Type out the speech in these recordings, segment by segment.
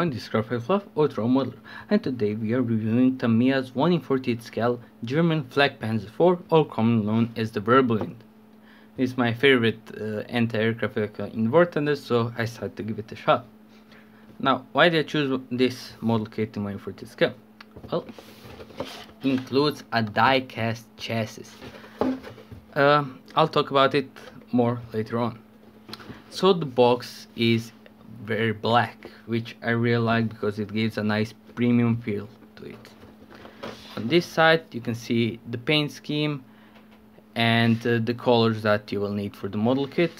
On this Graphite Fluff Ultra Modeler and today we are reviewing Tamiya's 1 in 48 scale German Flag Flakpanzer IV or commonly known as the Wirbelwind. It's my favorite uh, anti-aircraft in War Thunder so I decided to give it a shot. Now why did I choose this model kit in 1 in 48 scale? Well, includes a die-cast chassis. Uh, I'll talk about it more later on. So the box is very black which I really like because it gives a nice premium feel to it. On this side you can see the paint scheme and uh, the colors that you will need for the model kit.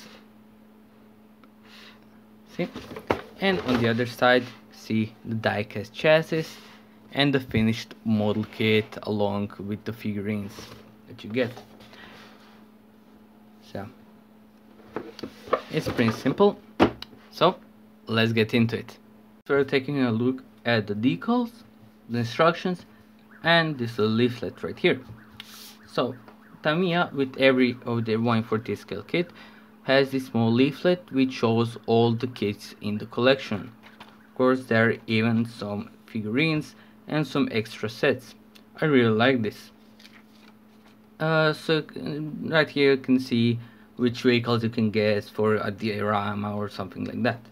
See? And on the other side see the die-cast chassis and the finished model kit along with the figurines that you get. So it's pretty simple. So let's get into it. We're taking a look at the decals, the instructions, and this leaflet right here. So, Tamiya with every of their 140 scale kit has this small leaflet which shows all the kits in the collection. Of course, there are even some figurines and some extra sets. I really like this. Uh, so right here you can see which vehicles you can get for a diorama or something like that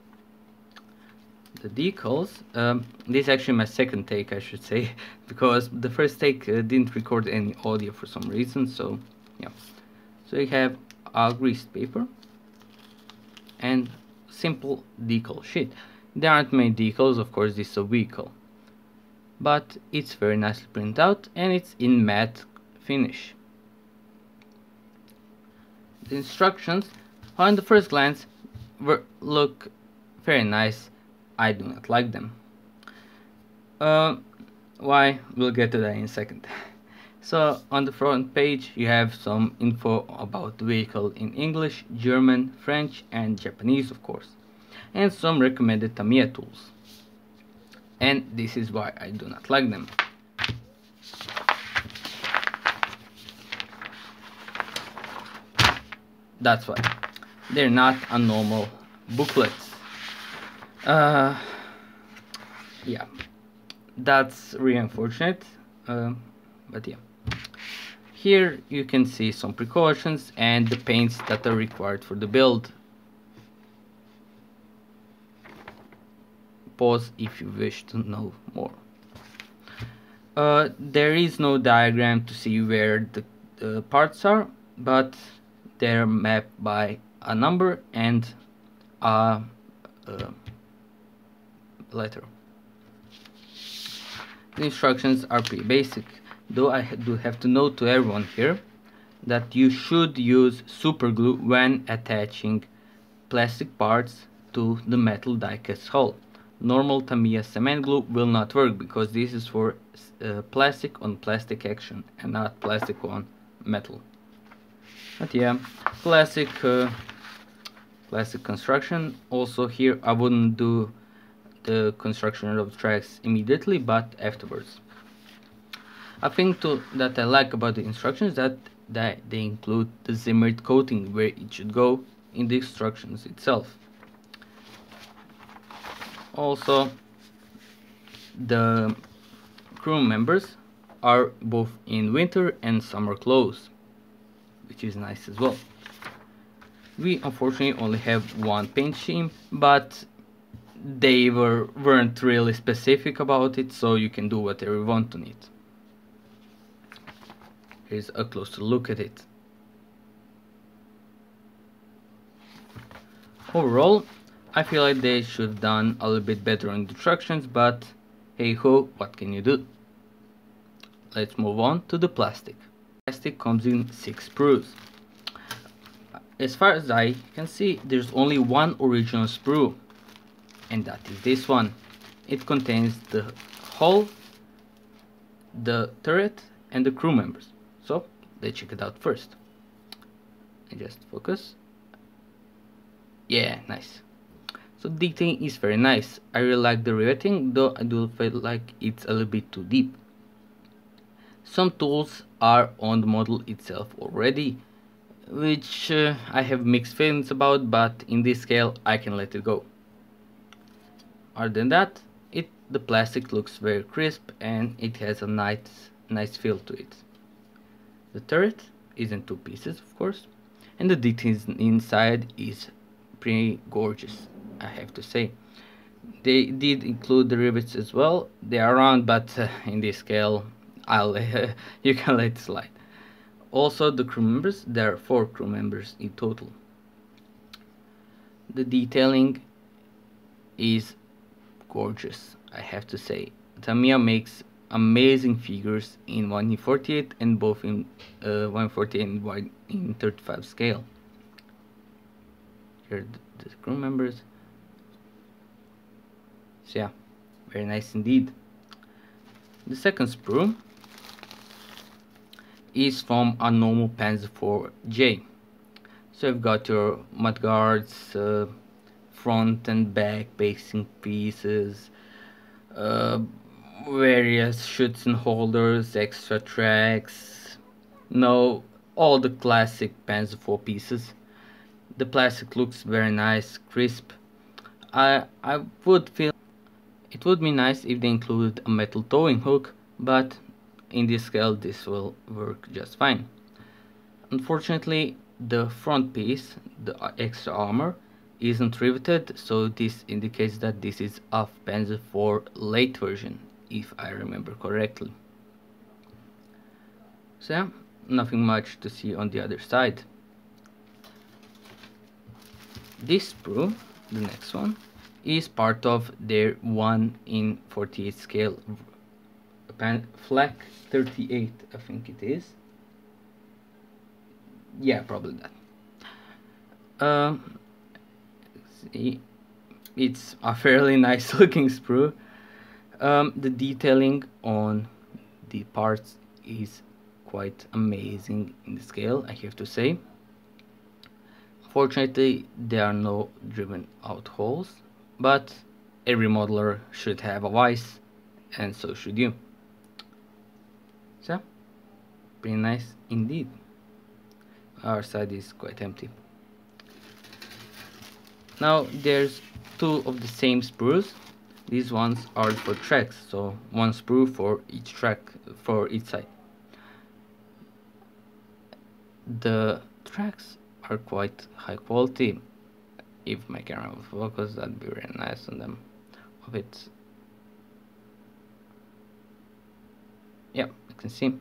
the decals. Um, this is actually my second take I should say because the first take uh, didn't record any audio for some reason so yeah. So you have a greased paper and simple decal sheet. There aren't many decals of course this is a vehicle but it's very nicely printed out and it's in matte finish. The instructions on the first glance were, look very nice I do not like them. Uh, why? We'll get to that in a second. So on the front page you have some info about the vehicle in English, German, French and Japanese of course. And some recommended Tamiya tools. And this is why I do not like them. That's why. They're not a normal booklet uh, yeah. That's really unfortunate uh, but yeah. Here you can see some precautions and the paints that are required for the build. Pause if you wish to know more. Uh, there is no diagram to see where the uh, parts are but they're mapped by a number and a, uh, letter. The instructions are pretty basic, though I do have to note to everyone here that you should use super glue when attaching plastic parts to the metal diecast hull. Normal Tamiya cement glue will not work because this is for uh, plastic on plastic action and not plastic on metal. But yeah, plastic uh, plastic construction. Also here I wouldn't do the construction of tracks immediately but afterwards. A thing to, that I like about the instructions that, that they include the Zimmerit coating where it should go in the instructions itself. Also the crew members are both in winter and summer clothes which is nice as well. We unfortunately only have one paint scheme but they were weren't really specific about it so you can do whatever you want on it. Here's a closer look at it. Overall I feel like they should have done a little bit better on the instructions but hey ho what can you do? Let's move on to the plastic. Plastic comes in six sprues. As far as I can see there's only one original sprue and that is this one. It contains the hull the turret and the crew members. So let's check it out first. And just focus. Yeah nice. So the thing is very nice. I really like the riveting though I do feel like it's a little bit too deep. Some tools are on the model itself already which uh, I have mixed feelings about but in this scale I can let it go other than that it the plastic looks very crisp and it has a nice nice feel to it. The turret is in two pieces of course and the details inside is pretty gorgeous I have to say. They did include the rivets as well. They are round but uh, in this scale I'll uh, you can let it slide. Also the crew members, there are four crew members in total. The detailing is gorgeous, I have to say. Tamiya makes amazing figures in 148 and both in uh, 148 and in 35 scale. Here are the, the crew members. So yeah, very nice indeed. The second sprue is from a normal Panzer IV J. So you've got your mudguards, uh, front and back basing pieces, uh, various and holders, extra tracks, no, all the classic Panzer IV pieces. The plastic looks very nice, crisp. I I would feel it would be nice if they included a metal towing hook, but in this scale this will work just fine. Unfortunately the front piece, the extra armor, isn't riveted so this indicates that this is a Panzer IV late version if I remember correctly. So nothing much to see on the other side. This sprue, the next one, is part of their 1 in 48 scale flak 38 I think it is yeah probably that um, see it's a fairly nice looking sprue. Um, the detailing on the parts is quite amazing in the scale I have to say. Fortunately there are no driven out holes but every modeler should have a vice and so should you. So pretty nice indeed. Our side is quite empty now there's two of the same sprues. These ones are for tracks so one sprue for each track for each side. The tracks are quite high quality if my camera will focus that'd be very nice on them. Of it yeah you can see.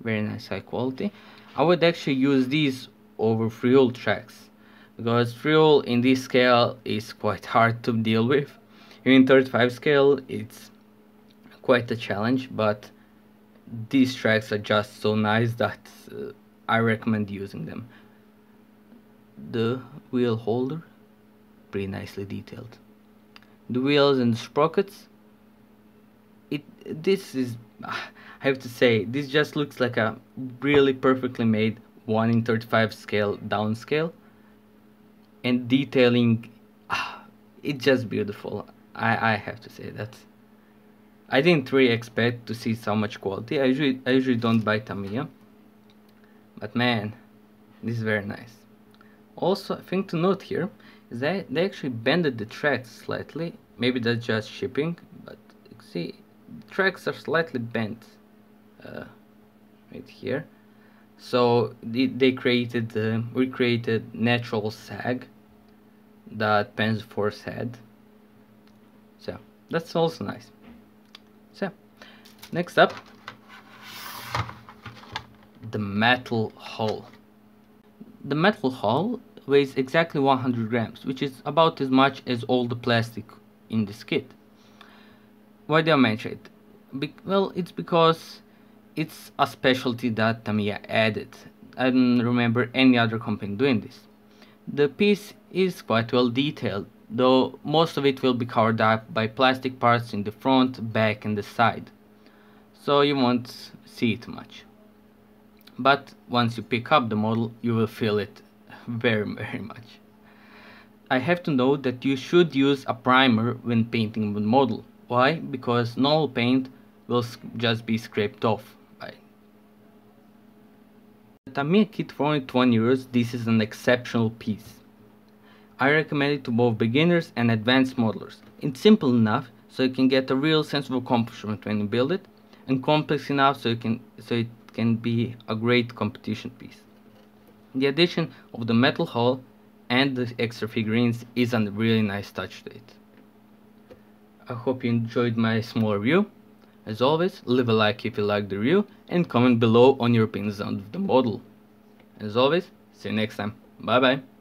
Very nice high quality. I would actually use these over Friul tracks because Friul in this scale is quite hard to deal with. Even 35 scale it's quite a challenge but these tracks are just so nice that uh, I recommend using them. The wheel holder pretty nicely detailed. The wheels and the sprockets it this is I have to say this just looks like a really perfectly made 1 in 35 scale downscale and detailing ah, it's just beautiful. I, I have to say that. I didn't really expect to see so much quality. I usually, I usually don't buy Tamiya but man this is very nice. Also a thing to note here is that they actually bended the tracks slightly. Maybe that's just shipping but see the tracks are slightly bent uh, right here. So they, they created uh, recreated natural sag that Panzer IVs had so that's also nice so next up the metal hull the metal hull weighs exactly 100 grams, which is about as much as all the plastic in this kit. Why do I mention it? Be well, it's because it's a specialty that Tamiya added. I don't remember any other company doing this. The piece is quite well detailed, though most of it will be covered up by plastic parts in the front, back and the side. So you won't see it much but once you pick up the model you will feel it very very much. I have to note that you should use a primer when painting the model. Why? Because normal paint will just be scraped off. By the Tamiya kit for only 20 euros, this is an exceptional piece. I recommend it to both beginners and advanced modelers. It's simple enough so you can get a real sense of accomplishment when you build it and complex enough so you can so it can be a great competition piece. The addition of the metal hull and the extra figurines is a really nice touch to it. I hope you enjoyed my small review. As always, leave a like if you liked the review and comment below on your opinions on the model. As always, see you next time. Bye bye.